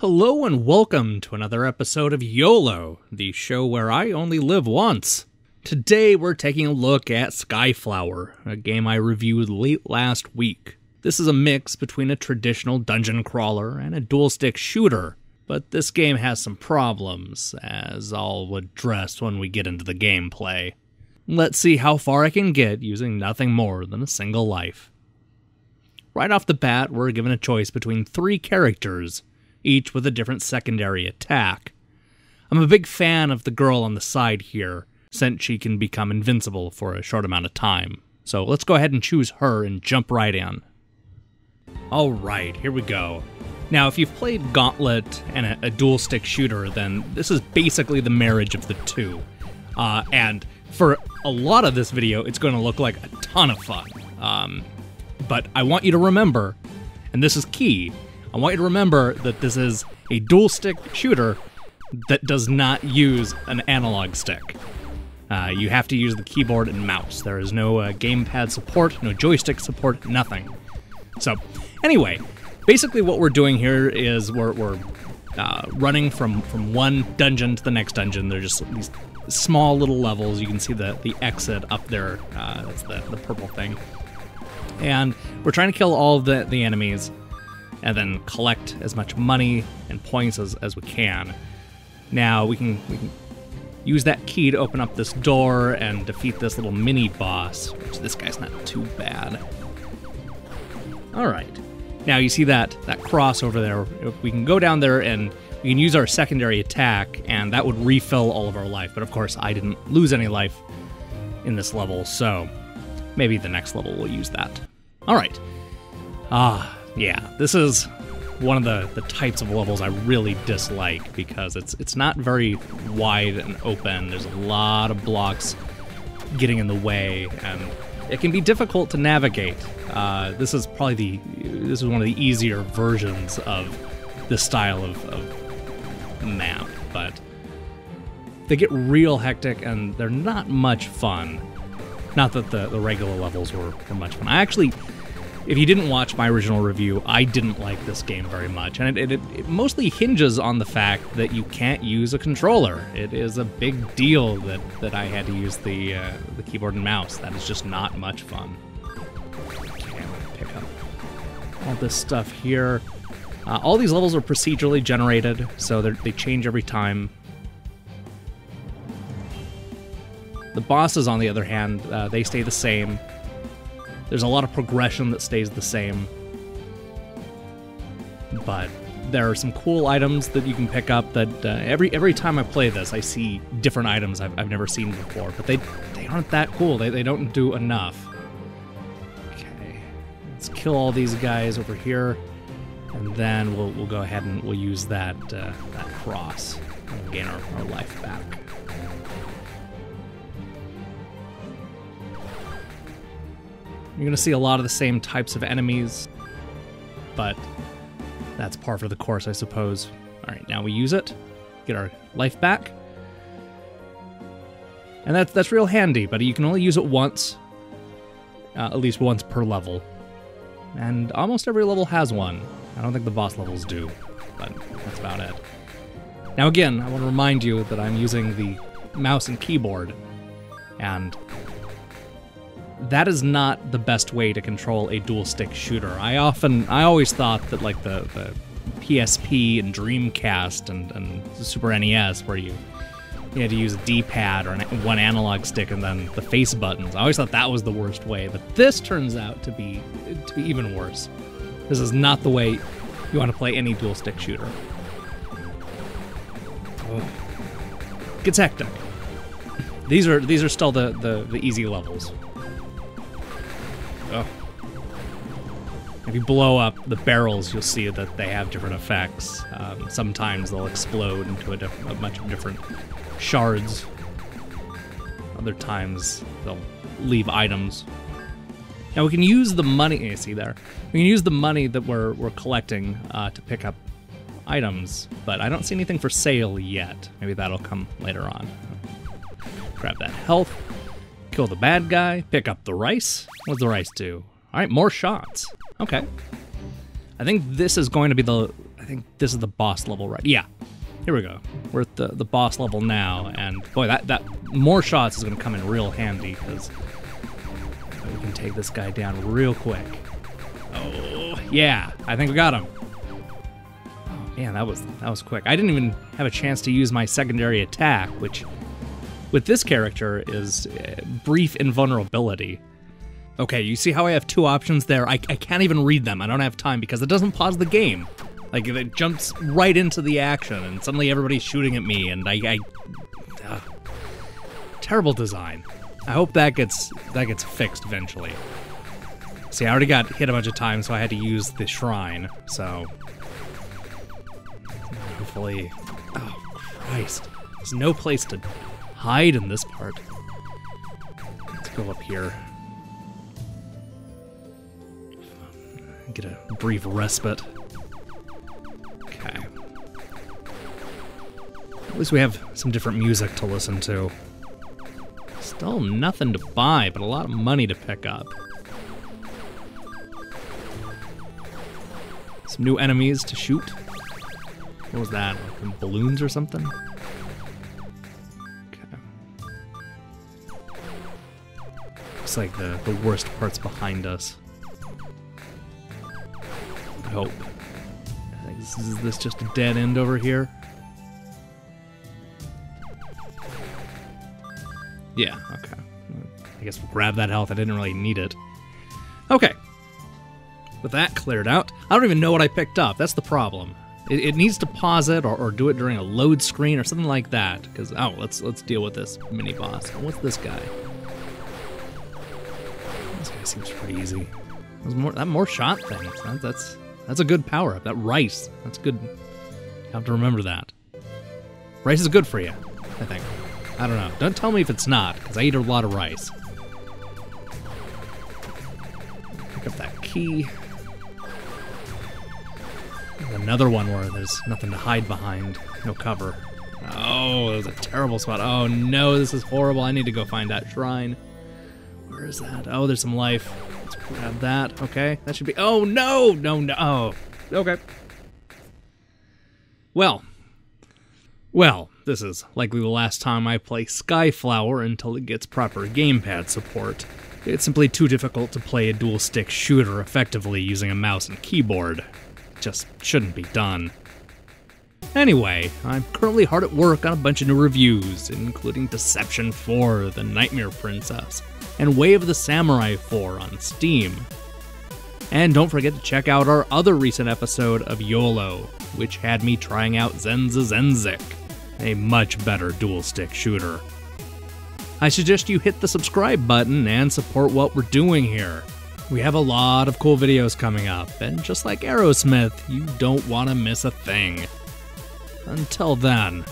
Hello and welcome to another episode of YOLO, the show where I only live once. Today we're taking a look at Skyflower, a game I reviewed late last week. This is a mix between a traditional dungeon crawler and a dual stick shooter, but this game has some problems, as I'll address when we get into the gameplay. Let's see how far I can get using nothing more than a single life. Right off the bat, we're given a choice between three characters, each with a different secondary attack. I'm a big fan of the girl on the side here, since she can become invincible for a short amount of time. So let's go ahead and choose her and jump right in. Alright, here we go. Now, if you've played Gauntlet and a, a dual stick shooter, then this is basically the marriage of the two. Uh, and for a lot of this video, it's going to look like a ton of fun. Um, but I want you to remember, and this is key, I want you to remember that this is a dual stick shooter that does not use an analog stick. Uh, you have to use the keyboard and mouse. There is no uh, gamepad support, no joystick support, nothing. So, anyway, basically what we're doing here is we're, we're uh, running from, from one dungeon to the next dungeon. They're just these small little levels. You can see the, the exit up there. Uh, that's the, the purple thing. And we're trying to kill all the, the enemies and then collect as much money and points as, as we can. Now we can we can use that key to open up this door and defeat this little mini boss, which this guy's not too bad. Alright. Now you see that that cross over there. We can go down there and we can use our secondary attack, and that would refill all of our life. But of course, I didn't lose any life in this level, so maybe the next level we'll use that. Alright. Ah, yeah, this is one of the, the types of levels I really dislike because it's it's not very wide and open. There's a lot of blocks getting in the way, and it can be difficult to navigate. Uh, this is probably the this is one of the easier versions of this style of, of map, but they get real hectic and they're not much fun. Not that the, the regular levels were, were much fun. I actually if you didn't watch my original review, I didn't like this game very much, and it, it, it, mostly hinges on the fact that you can't use a controller. It is a big deal that, that I had to use the uh, the keyboard and mouse. That is just not much fun. All this stuff here. Uh, all these levels are procedurally generated, so they change every time. The bosses, on the other hand, uh, they stay the same. There's a lot of progression that stays the same. But there are some cool items that you can pick up that uh, every every time I play this, I see different items I've, I've never seen before, but they they aren't that cool. They, they don't do enough. Okay, let's kill all these guys over here, and then we'll, we'll go ahead and we'll use that uh, that cross and gain our, our life back. You're going to see a lot of the same types of enemies, but that's par for the course, I suppose. All right, now we use it, get our life back. And that's, that's real handy, but you can only use it once, uh, at least once per level. And almost every level has one. I don't think the boss levels do, but that's about it. Now again, I want to remind you that I'm using the mouse and keyboard, and that is not the best way to control a dual stick shooter. I often, I always thought that like the, the PSP and Dreamcast and, and Super NES, where you, you had to use a D-pad or an, one analog stick and then the face buttons. I always thought that was the worst way, but this turns out to be to be even worse. This is not the way you want to play any dual stick shooter. Oh. Gets hectic. These are these are still the, the, the easy levels. Oh. If you blow up the barrels, you'll see that they have different effects. Um, sometimes they'll explode into a, a bunch of different shards. Other times they'll leave items. Now we can use the money. You see there, we can use the money that we're we're collecting uh, to pick up items, but I don't see anything for sale yet. Maybe that'll come later on. Grab that health. Kill the bad guy, pick up the rice. What's the rice do? All right, more shots. Okay. I think this is going to be the I think this is the boss level, right? Yeah. Here we go. We're at the, the boss level now, and boy, that, that more shots is going to come in real handy because we can take this guy down real quick. Oh, yeah, I think we got him. Oh, man, that was that was quick. I didn't even have a chance to use my secondary attack, which with this character is uh, brief invulnerability. Okay, you see how I have two options there? I, I can't even read them. I don't have time because it doesn't pause the game. Like it jumps right into the action, and suddenly everybody's shooting at me, and I, I uh, terrible design. I hope that gets that gets fixed eventually. See, I already got hit a bunch of times, so I had to use the shrine. So hopefully, oh Christ, there's no place to hide in this part. Let's go up here. Get a brief respite. Okay. At least we have some different music to listen to. Still nothing to buy, but a lot of money to pick up. Some new enemies to shoot. What was that? Like balloons or something? Like the, the worst part's behind us. I hope. Is this just a dead end over here? Yeah, okay. I guess we'll grab that health. I didn't really need it. Okay. With that cleared out, I don't even know what I picked up. That's the problem. It, it needs to pause it or, or, do it during a load screen or something like that. Because oh, let's let's deal with this mini boss. Oh, what's this guy? Seems pretty easy. There's more that more shot thing. That, that's that's a good power up. That rice. That's good. You have to remember that. Rice is good for you, I think. I don't know. Don't tell me if it's not, because I eat a lot of rice. Pick up that key. Another one where there's nothing to hide behind. No cover. Oh, it was a terrible spot. Oh no, this is horrible. I need to go find that shrine. Where is that? Oh, there's some life. Let's grab that. Okay, that should be. Oh no, no, no. Oh, okay. Well, well, this is likely the last time I play Skyflower until it gets proper gamepad support. It's simply too difficult to play a dual stick shooter effectively using a mouse and keyboard. It just shouldn't be done. Anyway, I'm currently hard at work on a bunch of new reviews, including Deception 4, The Nightmare Princess, and Way of the Samurai 4 on Steam. And don't forget to check out our other recent episode of YOLO, which had me trying out Zenza Zenzik, a much better dual stick shooter. I suggest you hit the subscribe button and support what we're doing here. We have a lot of cool videos coming up, and just like Aerosmith, you don't want to miss a thing. Until then,